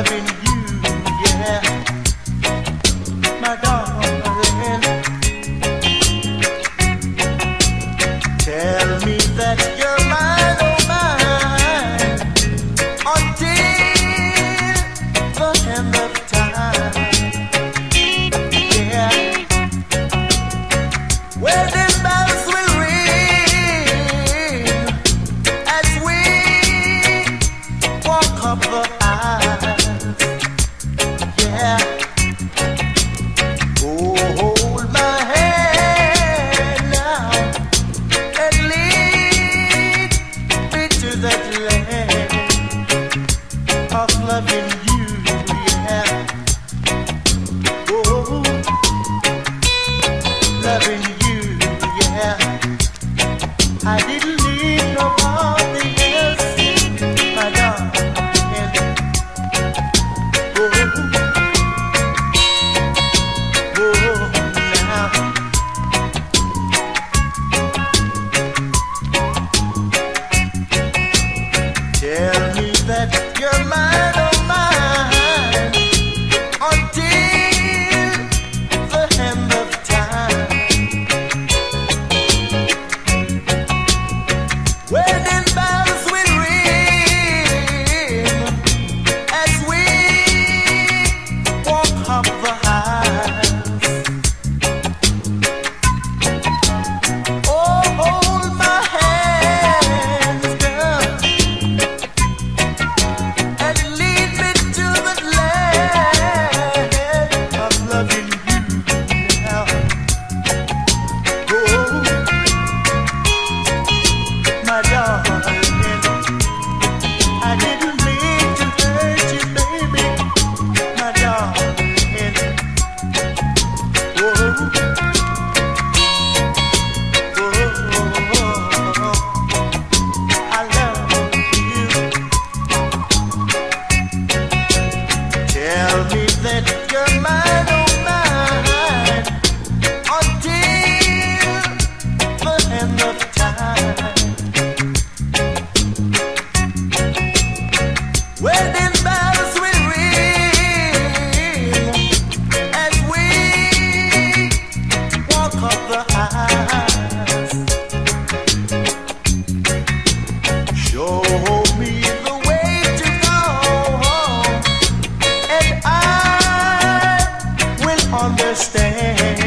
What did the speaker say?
loving understand.